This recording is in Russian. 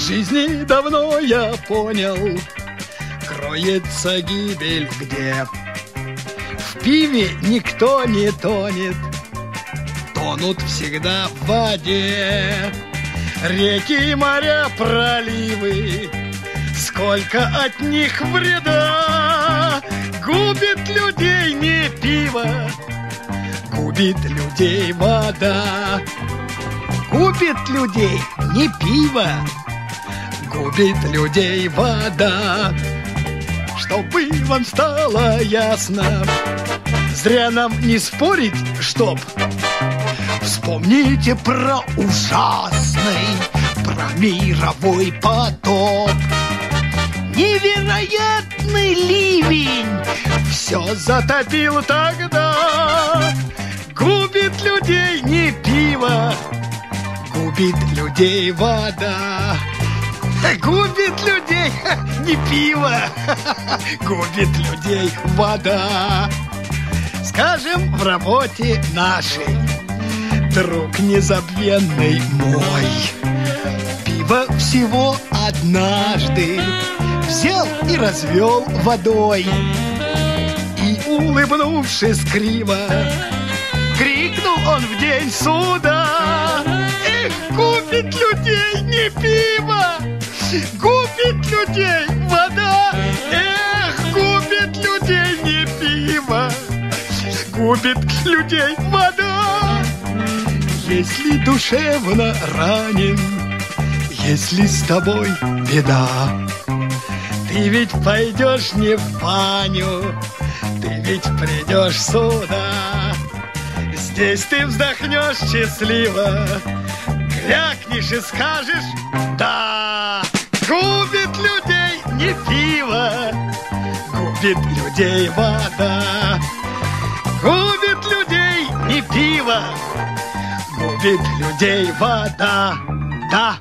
жизни давно я понял, кроется гибель где. В пиве никто не тонет, тонут всегда в воде. Реки, моря, проливы, сколько от них вреда. Губит людей не пиво, губит людей вода. Губит людей не пиво, губит людей вода. Чтобы вам стало ясно, зря нам не спорить, чтоб. Вспомните про ужасный, про мировой потоп. Невероятный ливень все затопил тогда. Губит людей не пиво, губит людей вода Губит людей не пиво, губит людей вода. Скажем, в работе нашей. Друг незабвенный мой. Пиво всего однажды Взял и развел водой. И, улыбнувшись криво Крикнул он в день суда людей вода Эх, купит людей не пиво Купит людей вода Если душевно ранен Если с тобой беда Ты ведь пойдешь не в баню Ты ведь придешь сюда Здесь ты вздохнешь счастливо Крякнешь и скажешь «Да!» Губит людей не пиво Губит людей вода. Губит людей не пиво Губит людей вода. Да